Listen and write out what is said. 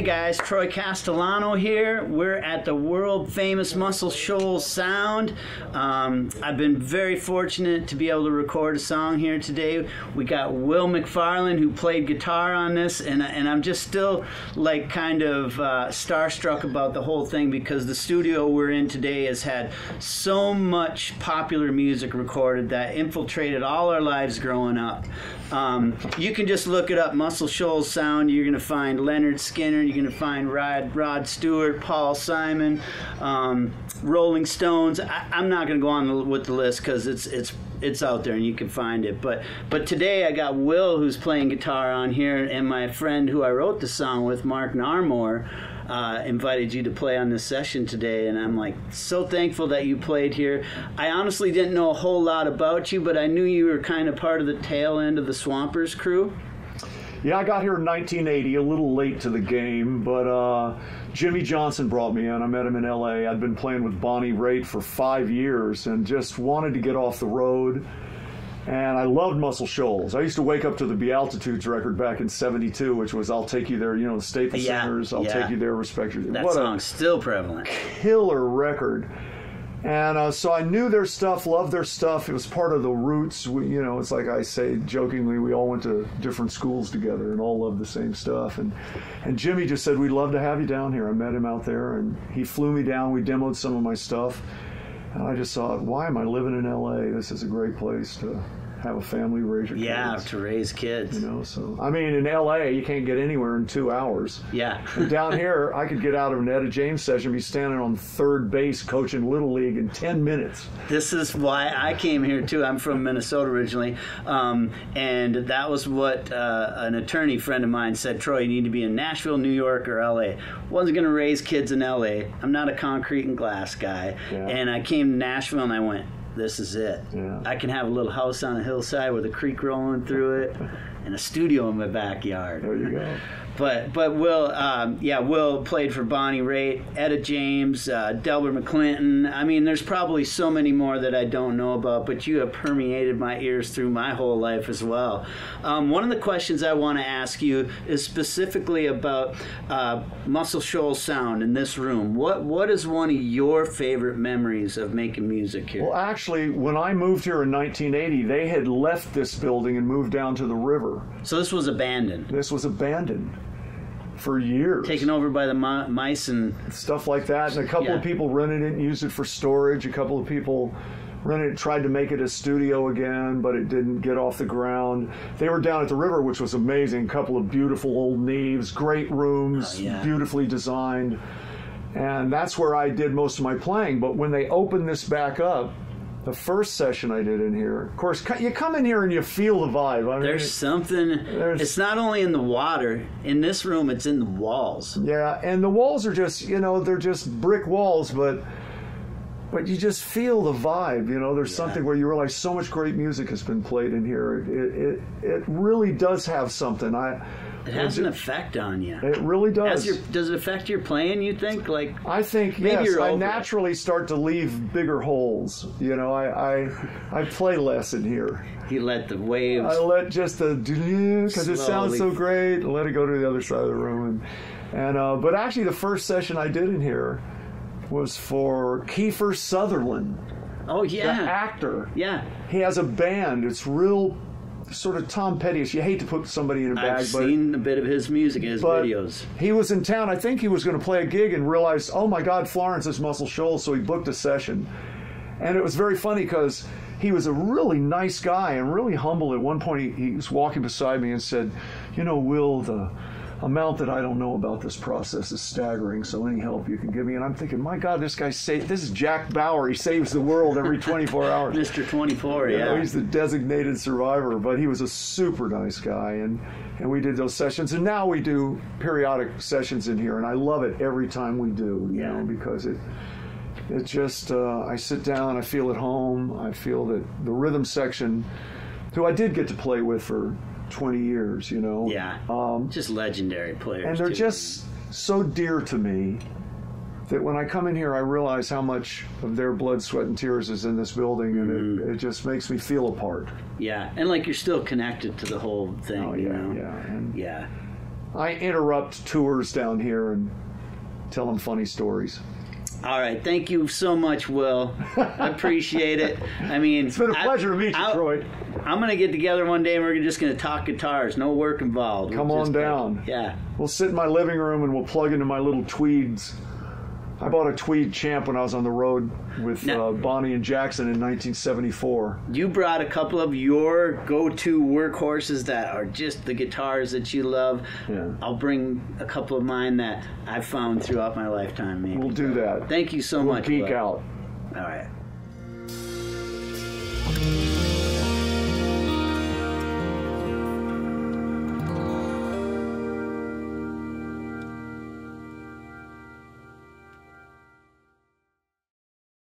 Hey guys, Troy Castellano here. We're at the world famous Muscle Shoals Sound. Um, I've been very fortunate to be able to record a song here today. We got Will McFarlane who played guitar on this, and, and I'm just still like kind of uh, starstruck about the whole thing because the studio we're in today has had so much popular music recorded that infiltrated all our lives growing up. Um, you can just look it up, Muscle Shoals Sound. You're going to find Lynyrd Skynyrd. You're going to find Rod, Rod Stewart, Paul Simon, um, Rolling Stones. I, I'm not going to go on with the list because it's it's it's out there and you can find it. But but today I got Will who's playing guitar on here, and my friend who I wrote the song with, Mark Narmore. Uh, invited you to play on this session today, and I'm like so thankful that you played here. I honestly didn't know a whole lot about you, but I knew you were kind of part of the tail end of the Swampers crew. Yeah, I got here in 1980, a little late to the game, but uh, Jimmy Johnson brought me in. I met him in LA. I'd been playing with Bonnie Raitt for five years and just wanted to get off the road and I loved Muscle Shoals. I used to wake up to the Be Altitudes record back in '72, which was "I'll Take You There." You know, the Staple Yeah, Singers. I'll yeah. take you there, respect you. That what song's still prevalent. killer record. And uh, so I knew their stuff, loved their stuff. It was part of the roots. We, you know, it's like I say jokingly, we all went to different schools together and all loved the same stuff. And and Jimmy just said, "We'd love to have you down here." I met him out there, and he flew me down. We demoed some of my stuff, and I just thought, "Why am I living in L.A.? This is a great place to have a family, raise your kids. Yeah, kids." to raise kids. You know, so I mean, in L.A., you can't get anywhere in two hours. Yeah. And down here, I could get out of an Etta James session, and be standing on third base coaching Little League in 10 minutes. This is why I came here too. I'm from Minnesota originally, um, and that was what uh, an attorney friend of mine said. Troy, you need to be in Nashville, New York, or LA. Wasn't going to raise kids in LA. I'm not a concrete and glass guy, Yeah. and I came to Nashville and I went. This is it. Yeah. I can have a little house on a hillside with a creek rolling through it, and a studio in my backyard. There you go. But but Will, um, yeah, Will played for Bonnie Raitt, Etta James, uh, Delbert McClinton. I mean, there's probably so many more that I don't know about, but you have permeated my ears through my whole life as well. Um, one of the questions I want to ask you is specifically about uh, Muscle Shoals Sound in this room. What what is one of your favorite memories of making music here? Well, actually, when I moved here in 1980, they had left this building and moved down to the river. so this was abandoned, This was abandoned for years. taken over by the mice and Stuff like that. And a couple of people rented it and used it for storage. A couple of people rented it, tried to make it a studio again, but it didn't get off the ground. They were down at the river, which was amazing. A couple of beautiful old Neves, great rooms, Oh, yeah. beautifully designed. And that's where I did most of my playing. But when they opened this back up, the first session I did in here, of course, you come in here and you feel the vibe. I mean, There's something. There's- it's not only in the water. In this room, it's in the walls. Yeah, and the walls are just, you know, they're just brick walls, but but you just feel the vibe, you know. There's something where you realize so much great music has been played in here. It it it really does have something. I It has an effect on you. it really does. Your, does it affect your playing? You think like I think Maybe yes, I over it. naturally start to leave bigger holes. You know, I I, I play less in here. He let the waves? I let just the because it sounds so great. Let it go to the other side of the room, and and uh, but actually the first session I did in here was for Kiefer Sutherland, oh the yeah, actor. yeah. He has a band. It's real, sort of Tom Petty-ish. You hate to put somebody in a bag, I've but. seen a bit of his music, in his videos. he was in town. I think he was going to play a gig and realized, oh my God, Florence is Muscle Shoals. So he booked a session. And it was very funny because he was a really nice guy and really humble. At one point, he, he was walking beside me and said, You know, Will, the amount that I don't know about this process is staggering. So any help you can give me. And I'm thinking, My God, this guy saved, this is Jack Bauer. He saves the world every 24 hours. Mr. 24, You know, yeah. he's the designated survivor, but he was a super nice guy, and and we did those sessions, and now we do periodic sessions in here, and I love it every time we do, you Yeah. know, because it it just uh, I sit down, I feel at home, I feel that the rhythm section, who I did get to play with for 20 years, you know, yeah. um, Just legendary players. and they're too. just so dear to me that when I come in here, I realize how much of their blood, sweat, and tears is in this building, and Mm-hmm. it, it just makes me feel a part. yeah, and like you're still connected to the whole thing. Oh you yeah, know? yeah. And yeah. I interrupt tours down here and tell them funny stories. All right, thank you so much, Will. I appreciate it. I mean, It's been a pleasure to meet you, Troy. I'm gonna get together one day and we're just gonna talk guitars. No work involved. Come We'll on down. Yeah. We'll sit in my living room and we'll plug into my little tweeds. I bought a tweed champ when I was on the road with Now- uh, Bonnie and Jackson in 1974. You brought a couple of your go-to workhorses that are just the guitars that you love. Yeah. I'll bring a couple of mine that I've found throughout my lifetime. Maybe. We'll do that. Thank you so We'll much. geek Will. out. All right.